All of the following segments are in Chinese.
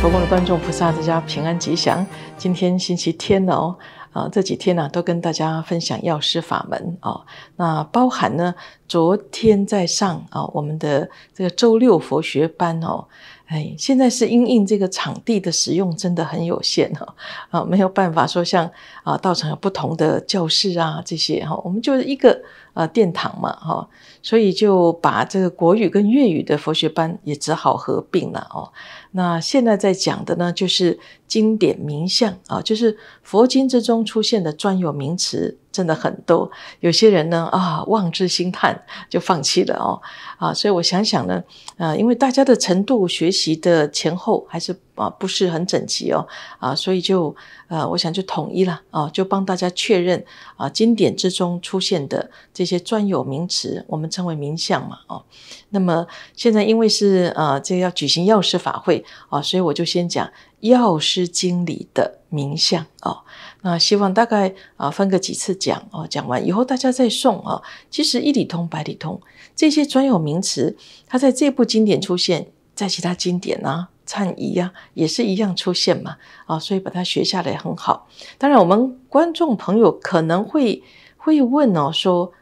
佛光的观众菩萨，大家平安吉祥。今天星期天了哦，啊，这几天呢都跟大家分享药师法门哦。那包含呢，昨天在上啊，我们的这个周六佛学班哦，哎，现在是因应这个场地的使用真的很有限哈，啊，没有办法说像啊道场有不同的教室啊这些哈，我们就是一个呃殿堂嘛哈，所以就把这个国语跟粤语的佛学班也只好合并了哦。那现在在讲的呢，就是经典名相啊，就是佛经之中出现的专有名词，真的很多。有些人呢啊，望之兴叹，就放弃了哦啊。所以我想想呢，啊，因为大家的程度、学习的前后还是啊不是很整齐哦啊，所以就呃，我想就统一了啊，就帮大家确认啊，经典之中出现的这些专有名词，我们称为名相嘛哦。那么现在因为是呃，这个要举行药师法会。啊，所以我就先讲《药师经》里的名相啊，那希望大概啊分个几次讲哦，讲完以后大家再送啊。其实一理通百理通这些专有名词，它在这部经典出现，在其他经典啊、忏仪呀也是一样出现嘛啊，所以把它学下来很好。当然，我们观众朋友可能会会问哦，说。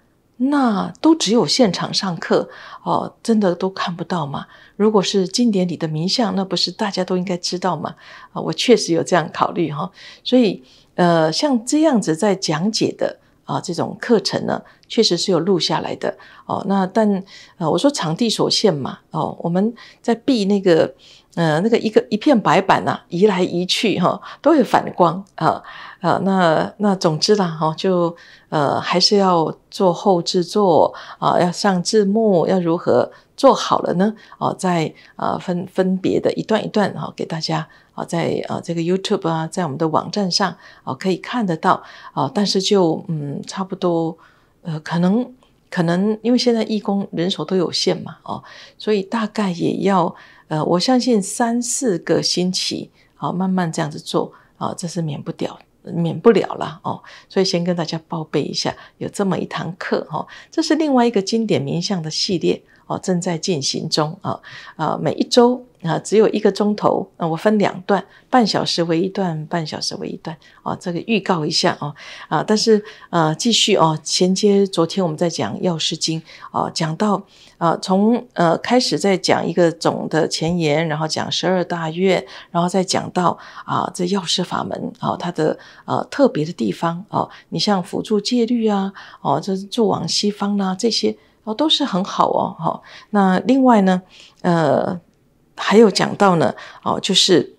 那都只有现场上课哦，真的都看不到吗？如果是经典里的名相，那不是大家都应该知道吗？啊，我确实有这样考虑哈。所以，呃，像这样子在讲解的啊，这种课程呢，确实是有录下来的哦。那但呃，我说场地所限嘛，哦，我们在避那个。呃，那个一个一片白板呐，移来移去哈，都有反光啊啊，那那总之啦哈，就呃还是要做后制作啊，要上字幕，要如何做好了呢？哦，在啊分分别的一段一段哈，给大家啊，在啊这个 YouTube 啊，在我们的网站上啊可以看得到啊，但是就嗯差不多呃可能可能因为现在义工人手都有限嘛哦，所以大概也要。呃，我相信三四个星期，好，慢慢这样子做，啊，这是免不掉、免不了了哦。所以先跟大家报备一下，有这么一堂课，哈，这是另外一个经典名相的系列。哦，正在进行中啊啊，每一周啊只有一个钟头，那我分两段，半小时为一段，半小时为一段。哦，这个预告一下哦啊，但是呃继续哦，衔接昨天我们在讲药师经哦，讲到啊从呃开始在讲一个总的前言，然后讲十二大愿，然后再讲到啊这药师法门啊它的呃特别的地方哦，你像辅助戒律啊哦，这助往西方啦这些。哦，都是很好哦，哈。那另外呢，呃，还有讲到呢，哦，就是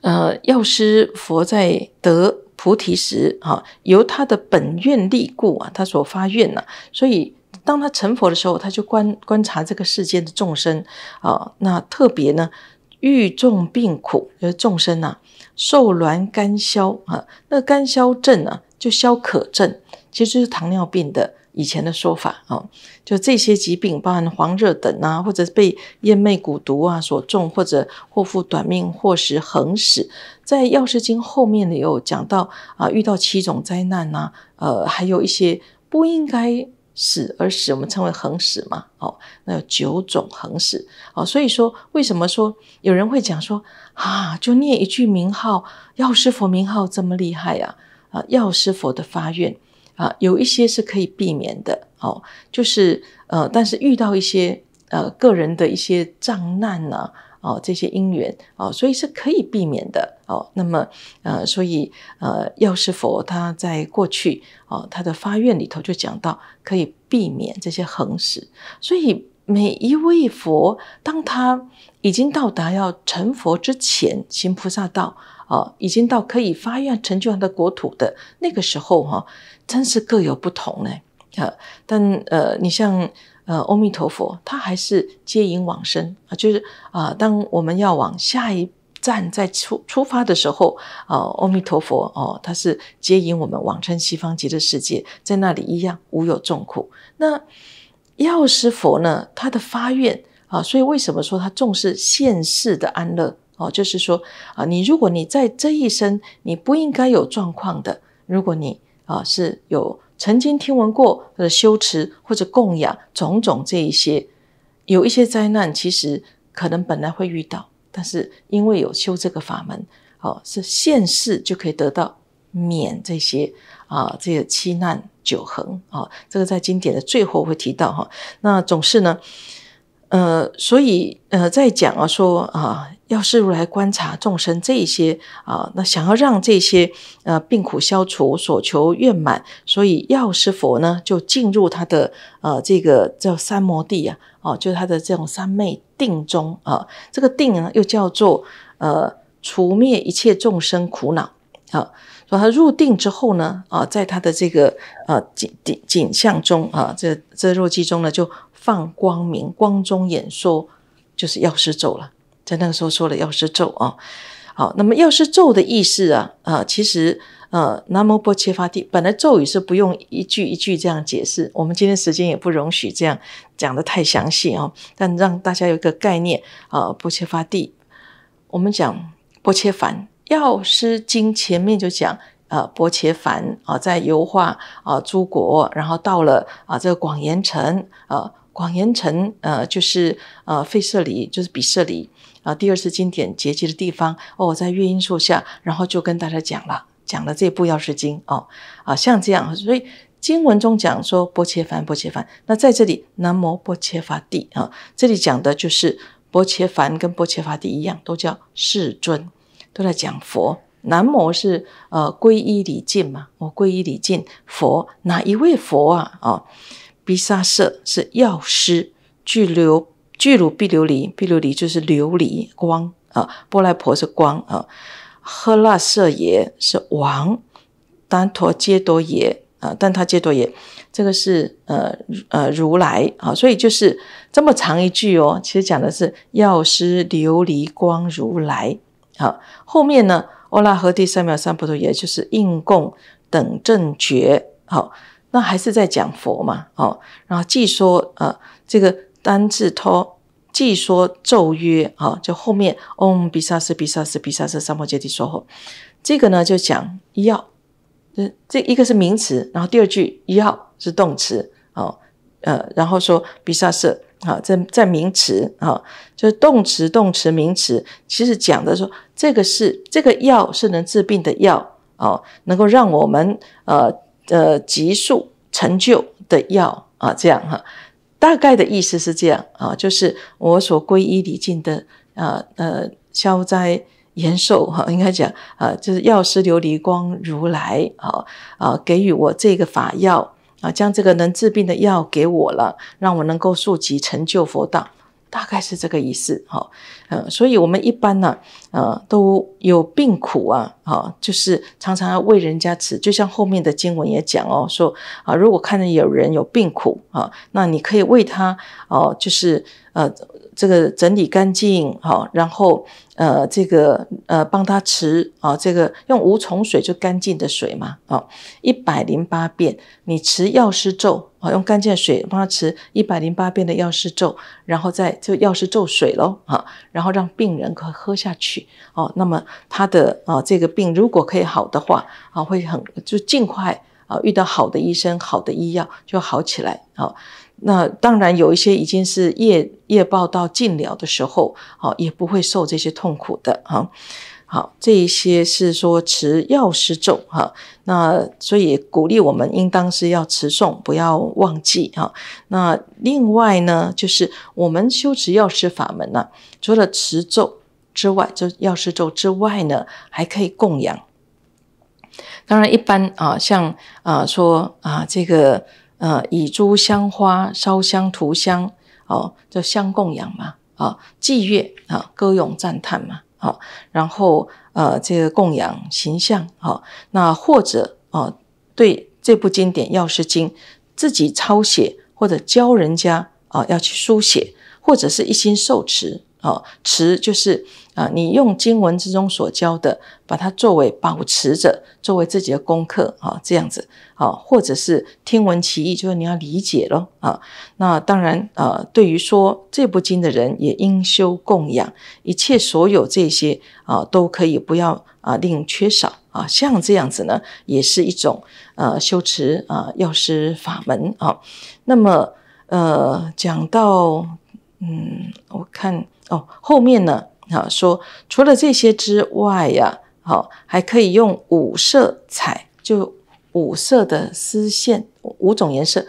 呃，药师佛在得菩提时，哈，由他的本愿力故啊，他所发愿呐，所以当他成佛的时候，他就观观察这个世间的众生啊，那特别呢，欲众病苦，就是众生呐，受挛干消啊，那干消症啊，就消渴症，其实就是糖尿病的。以前的说法哦，就这些疾病，包含黄热等啊，或者被咽魅蛊毒啊所中，或者祸福短命，或是横死，在药师经后面呢有讲到啊，遇到七种灾难呐，呃，还有一些不应该死而死，我们称为横死嘛，哦，那有九种横死哦，所以说为什么说有人会讲说啊，就念一句名号，药师佛名号这么厉害呀？啊，药师佛的发愿。啊，有一些是可以避免的哦，就是呃，但是遇到一些呃个人的一些障难呢，哦，这些因缘哦，所以是可以避免的哦。那么呃，所以呃，药师佛他在过去哦，他的发愿里头就讲到可以避免这些横死，所以每一位佛，当他已经到达要成佛之前，行菩萨道。哦，已经到可以发愿成就他的国土的那个时候哈，真是各有不同呢。啊，但呃，你像呃，阿弥陀佛，他还是接引往生啊，就是啊，当我们要往下一站再出出发的时候啊，阿弥陀佛哦，他是接引我们往生西方极乐世界，在那里一样无有众苦。那药师佛呢，他的发愿啊，所以为什么说他重视现世的安乐？哦，就是说啊，你如果你在这一生你不应该有状况的，如果你啊是有曾经听闻过的修持或者供养种种这一些，有一些灾难，其实可能本来会遇到但是因为有修这个法门，哦，是现世就可以得到免这些啊，这个七难九横啊，这个在经典的最后会提到哈。那总是呢，呃，所以呃，在讲啊说啊。药师如来观察众生这一些啊，那想要让这些呃病苦消除，所求愿满，所以药师佛呢就进入他的呃这个叫三摩地啊，哦，就是他的这种三昧定中啊。这个定呢又叫做呃除灭一切众生苦恼啊。说他入定之后呢啊，在他的这个呃景景景象中啊，这这若记中呢就放光明，光中演说就是药师咒了。在那个时候说了药师咒啊，好，那么药师咒的意思啊，呃，其实呃，南无波切发地本来咒语是不用一句一句这样解释，我们今天时间也不容许这样讲的太详细啊，但让大家有一个概念啊，波切发地，我们讲波切梵药师经前面就讲呃波切梵啊，在油画啊诸国，然后到了啊这个广严城啊，广严城呃就是呃费舍里，就是比舍里。啊，第二次经典结集的地方哦，在月音树下，然后就跟大家讲了，讲了这部药师经哦，啊，像这样，所以经文中讲说波切梵，波切梵，那在这里南无波切伐地啊，这里讲的就是波切梵跟波切伐地一样，都叫世尊，都在讲佛。南无是呃皈依礼敬嘛，我皈依礼敬佛，哪一位佛啊？啊，毗沙舍是药师，具留。巨乳必琉璃，必琉璃就是琉璃光啊。波莱婆是光啊。赫拉舍耶是王，丹陀揭多耶啊，但他揭多耶这个是呃呃如来啊，所以就是这么长一句哦。其实讲的是药师琉璃光如来啊。后面呢，欧拉和第三藐三菩提，也就是应供等正觉好，那还是在讲佛嘛哦。然后既说呃这个。单字托既说咒曰啊，就后面嗡比萨斯比萨斯比萨斯三摩揭谛说后，这个呢就讲药，这这一个是名词，然后第二句药是动词哦，呃，然后说比萨斯啊，在在名词啊，就是动词动词名词，其实讲的说这个是这个药是能治病的药哦，能够让我们呃呃急速成就的药啊，这样哈。大概的意思是这样啊，就是我所皈依礼敬的啊呃消灾延寿哈，应该讲啊，就是药师琉璃光如来啊啊给予我这个法药啊，将这个能治病的药给我了，让我能够速疾成就佛道。大概是这个意思，哈，嗯，所以我们一般呢，呃，都有病苦啊，哈，就是常常要为人家吃，就像后面的经文也讲哦，说啊，如果看到有人有病苦啊，那你可以为他哦，就是呃。这个整理干净，好，然后呃，这个呃，帮他持啊，这个用无虫水就干净的水嘛，啊，一百零八遍，你持药师咒啊，用干净的水帮他持一百零八遍的药师咒，然后再就药师咒水喽，啊，然后让病人可喝下去，哦，那么他的啊这个病如果可以好的话，啊，会很就尽快啊遇到好的医生、好的医药就好起来，啊。那当然有一些已经是业业报到尽了的时候，好也不会受这些痛苦的哈。好，这一些是说持药师咒哈。那所以鼓励我们应当是要持诵，不要忘记哈。那另外呢，就是我们修持药师法门呢，除了持咒之外，就药师咒之外呢，还可以供养。当然一般啊，像啊说啊这个。呃，以诸香花烧香涂香，哦，就香供养嘛，啊，祭乐啊，歌咏赞叹嘛，好，然后呃，这个供养形象，好，那或者啊，对这部经典《药师经》自己抄写或者教人家啊，要去书写，或者是一心受持，啊，持就是。啊，你用经文之中所教的，把它作为保持着，作为自己的功课啊，这样子啊，或者是听闻其意，就是你要理解咯啊。那当然啊，对于说这部经的人，也应修供养，一切所有这些啊，都可以不要啊，令缺少啊。像这样子呢，也是一种呃修持啊药师法门啊。那么呃，讲到嗯，我看哦，后面呢。啊，说除了这些之外呀，好还可以用五色彩，就五色的丝线，五种颜色。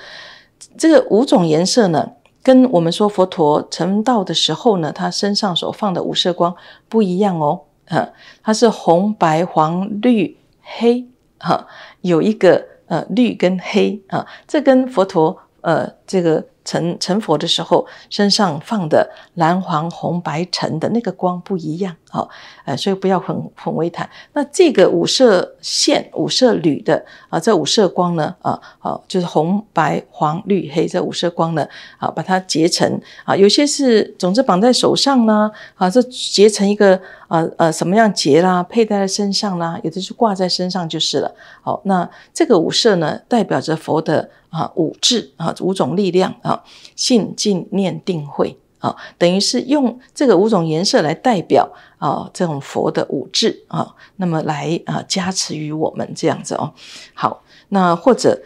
这个五种颜色呢，跟我们说佛陀成道的时候呢，他身上所放的五色光不一样哦。啊，它是红、白、黄、绿、黑，哈，有一个呃绿跟黑啊，这跟佛陀呃这个。成成佛的时候，身上放的蓝黄红白橙的那个光不一样，哦，呃，所以不要混混为谈。那这个五色线、五色铝的啊，这五色光呢，啊，好，就是红白黄绿黑这五色光呢，啊，把它结成啊，有些是总之绑在手上呢，啊，这结成一个啊呃什么样结啦，佩戴在身上啦，有的是挂在身上就是了。好，那这个五色呢，代表着佛的。啊，五智啊，五种力量啊，信、静、念、定、慧啊，等于是用这个五种颜色来代表啊，这种佛的五智啊，那么来啊加持于我们这样子哦。好，那或者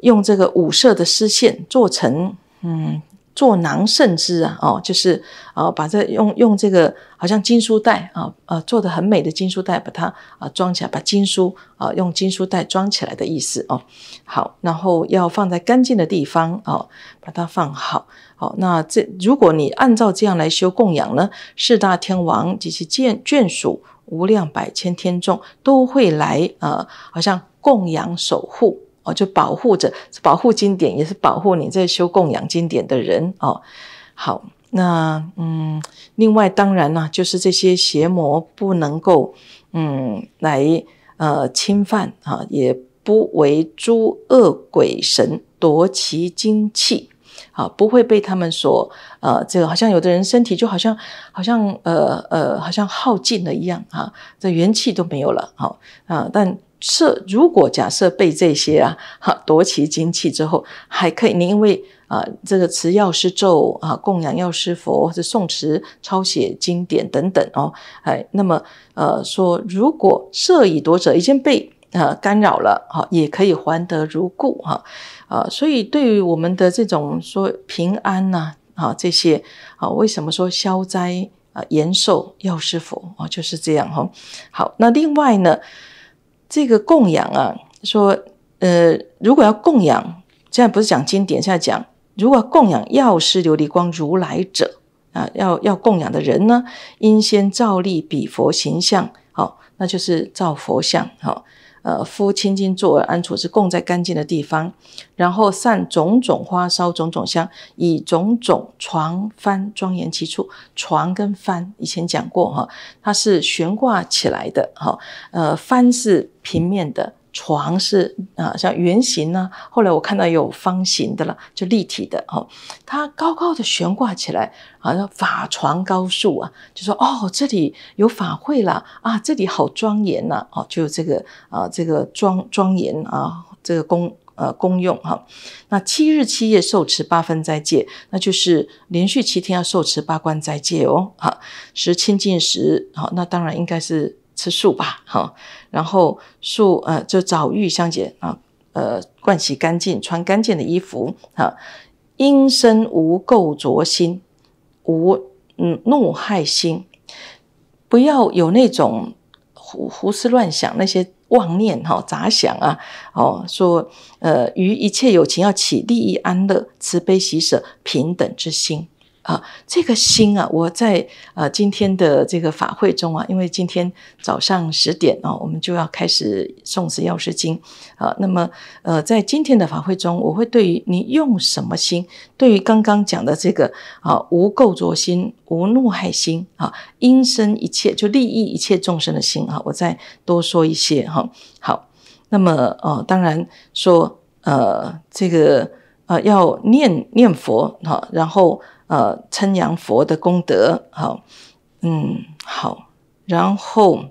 用这个五色的丝线做成嗯。做囊盛之啊，哦，就是啊，把这用用这个好像金书袋啊，呃，做的很美的金书袋，把它啊装起来，把经书啊用金书袋装起来的意思哦。好，然后要放在干净的地方哦，把它放好。好，那这如果你按照这样来修供养呢，四大天王及其眷眷属无量百千天众都会来啊，好像供养守护。哦，就保护着，保护经典，也是保护你在修供养经典的人哦。好，那嗯，另外当然呢，就是这些邪魔不能够嗯来呃侵犯啊，也不为诸恶鬼神夺其精气啊，不会被他们所呃这个好像有的人身体就好像好像呃呃好像耗尽了一样啊，这元气都没有了啊啊，但。设如果假设被这些啊哈夺其精气之后，还可以，你因为啊这个持药师咒啊供养药师佛或者诵持抄写经典等等哦，哎，那么呃说如果设已夺者已经被呃干扰了哈，也可以还得如故哈啊，所以对于我们的这种说平安呐啊这些啊，为什么说消灾啊延寿药师佛啊就是这样哈。好，那另外呢？这个供养啊，说，呃，如果要供养，现在不是讲经典，现在讲，如果要供养药师琉璃光如来者啊，要要供养的人呢，应先照立比佛形象，好，那就是照佛像，好，呃，敷清净座而安处是，供在干净的地方，然后散种种花，烧种种香，以种种床幡庄严其处。床跟幡以前讲过哈，它是悬挂起来的，哈，呃，幡是。平面的床是啊，像圆形呢。后来我看到有方形的了，就立体的哦。它高高的悬挂起来，好像法床高树啊，就说哦，这里有法会了啊，这里好庄严呐哦，就这个啊，这个庄庄严啊，这个功呃功用哈。那七日七夜受持八分斋戒，那就是连续七天要受持八关斋戒哦。哈，食清净时，好，那当然应该是。吃素吧，哈，然后素呃就早浴相洁啊，呃盥洗干净，穿干净的衣服啊，因身无垢浊心，无嗯怒害心，不要有那种胡胡思乱想那些妄念哈杂想啊，哦说呃于一切有情要起利益安乐慈悲喜舍平等之心。啊，这个心啊，我在呃今天的这个法会中啊，因为今天早上十点啊，我们就要开始诵持药师经啊。那么呃，在今天的法会中，我会对于你用什么心，对于刚刚讲的这个啊无垢浊心、无怒害心啊，因生一切就利益一切众生的心啊，我再多说一些哈。好，那么呃，当然说呃这个呃要念念佛哈，然后。呃，称扬佛的功德，好，嗯，好，然后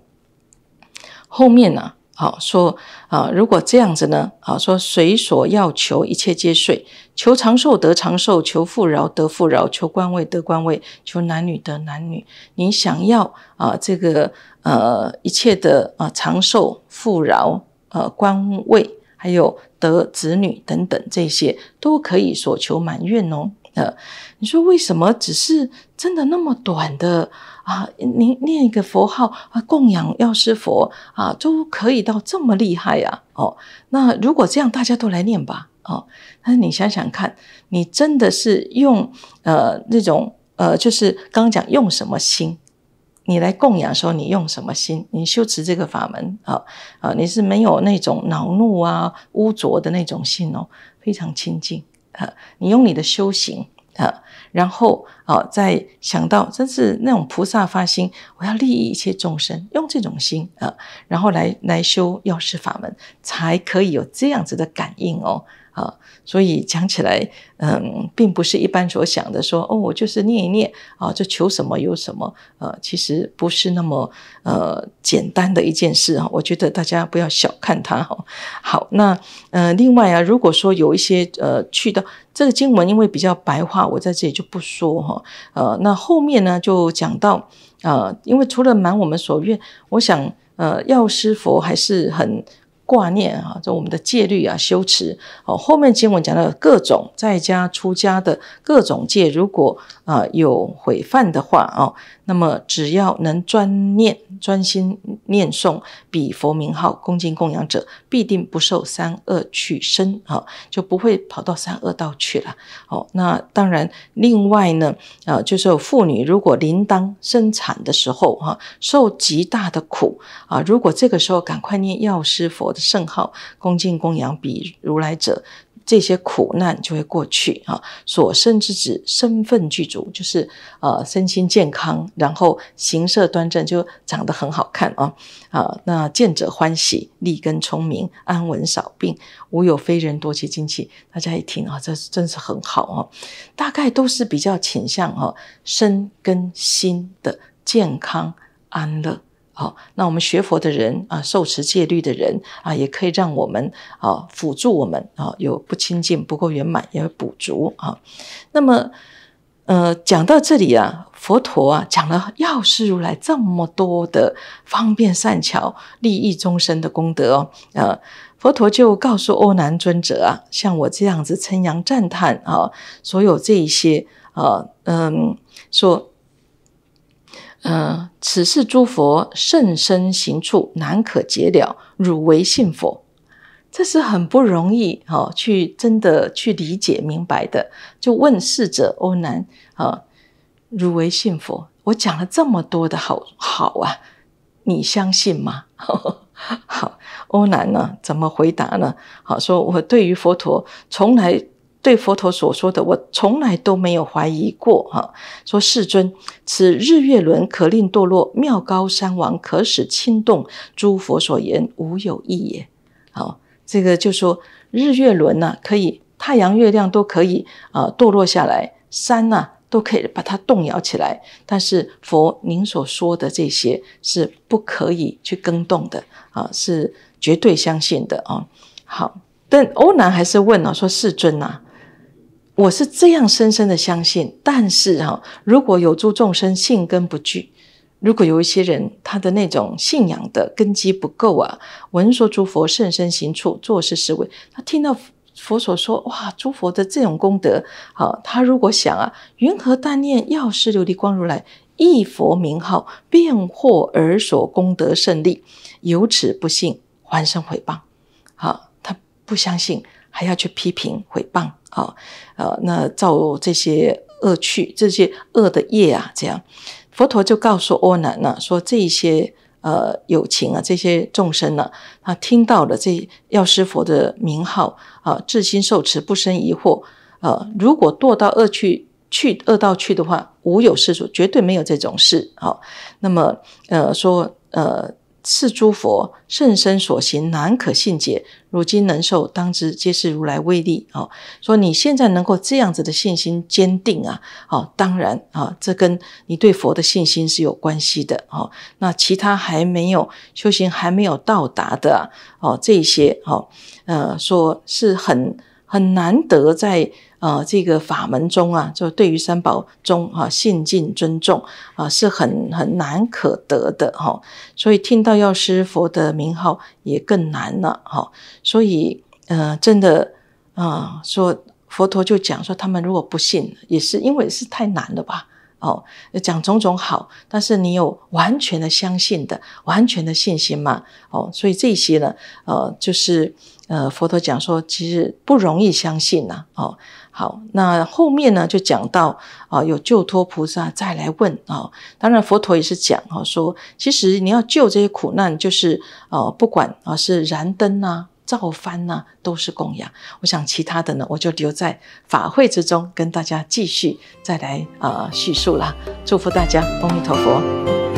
后面呢，好说啊，如果这样子呢，好说，随所要求，一切皆遂，求长寿得长寿，求富饶得富饶，求官位得官位，求男女得男女。你想要啊，这个呃，一切的啊，长寿、富饶、呃，官位，还有得子女等等，这些都可以所求满愿哦。呃，你说为什么只是真的那么短的啊？您念一个佛号啊，供养药师佛啊，都可以到这么厉害呀？哦，那如果这样，大家都来念吧。哦，那你想想看，你真的是用呃那种呃，就是刚刚讲用什么心？你来供养的时候，你用什么心？你修持这个法门啊啊，你是没有那种恼怒啊、污浊的那种心哦，非常清净你用你的修行啊，然后啊，再想到真是那种菩萨发心，我要利益一切众生，用这种心啊，然后来来修药师法门，才可以有这样子的感应哦。啊，所以讲起来，嗯，并不是一般所想的说，哦，我就是念一念啊，就求什么有什么，呃，其实不是那么呃简单的一件事啊。我觉得大家不要小看它哈。好，那呃，另外啊，如果说有一些呃去到这个经文，因为比较白话，我在这里就不说哈。呃，那后面呢就讲到呃，因为除了满我们所愿，我想呃，药师佛还是很。挂念啊，就我们的戒律啊，修持哦。后面经文讲到各种在家出家的各种戒，如果啊有毁犯的话哦。那么，只要能专念、专心念诵彼佛名号、恭敬供养者，必定不受三恶趣生啊，就不会跑到三恶道去了。哦，那当然，另外呢，啊，就是妇女如果临当生产的时候，哈，受极大的苦啊，如果这个时候赶快念药师佛圣号，恭敬供养彼如来者。这些苦难就会过去啊！所生之子身份具足，就是呃身心健康，然后形色端正，就长得很好看啊啊！那见者欢喜，立根聪明，安稳少病，无有非人多其精气。大家一听啊，这真是很好哦。大概都是比较倾向哈身跟心的健康安乐。好，那我们学佛的人啊，受持戒律的人啊，也可以让我们啊辅助我们啊，有不清净、不够圆满，也会补足啊。那么，呃，讲到这里啊，佛陀啊讲了药师如来这么多的方便善巧、利益众生的功德哦，呃，佛陀就告诉欧南尊者啊，像我这样子称扬赞叹啊，所有这一些啊，嗯，说。嗯，此事诸佛甚深行处难可解了，汝为信佛，这是很不容易哈，去真的去理解明白的。就问世者欧南啊，汝为信佛，我讲了这么多的好好啊，你相信吗？好，欧南呢怎么回答呢？好，说我对于佛陀从来。对佛陀所说的，我从来都没有怀疑过哈。说世尊，此日月轮可令堕落妙高山王，可使轻动，诸佛所言无有异也。好，这个就说日月轮呢，可以太阳、月亮都可以啊堕落下来，山呢都可以把它动摇起来。但是佛您所说的这些是不可以去更动的啊，是绝对相信的啊。好，但欧南还是问了，说世尊呐。我是这样深深的相信，但是哈，如果有诸众生信根不具，如果有一些人他的那种信仰的根基不够啊，闻说诸佛甚深行处，做事思维，他听到佛所说，哇，诸佛的这种功德，好，他如果想啊，云何但念药师琉璃光如来一佛名号，便获而所功德胜利，由此不信，还生诽谤，好，他不相信，还要去批评毁谤。好，呃，那造这些恶趣，这些恶的业啊，这样，佛陀就告诉阿难呢，说这些呃有情啊，这些众生呢，他听到了这药师佛的名号啊，至心受持，不生疑惑。呃，如果堕到恶趣去恶道去的话，无有世俗，绝对没有这种事。好，那么呃说呃。是诸佛甚深所行难可信解，如今能受当知皆是如来威力哦。说你现在能够这样子的信心坚定啊，哦，当然啊，这跟你对佛的信心是有关系的哦。那其他还没有修行还没有到达的哦，这些哦，呃，说是很很难得在。啊，这个法门中啊，就对于三宝中啊，信敬尊重啊，是很很难可得的哈。所以听到药师佛的名号也更难了哈。所以呃，真的啊，说佛陀就讲说，他们如果不信，也是因为是太难了吧？哦，讲种种好，但是你有完全的相信的、完全的信心吗？哦，所以这些呢，呃，就是呃，佛陀讲说，其实不容易相信呐。哦，好，那后面呢，就讲到啊，有救脱菩萨再来问啊，当然佛陀也是讲哈，说其实你要救这些苦难，就是呃，不管啊是燃灯呐。造翻呢，都是供养。我想其他的呢，我就留在法会之中跟大家继续再来啊叙述啦。祝福大家，阿弥陀佛。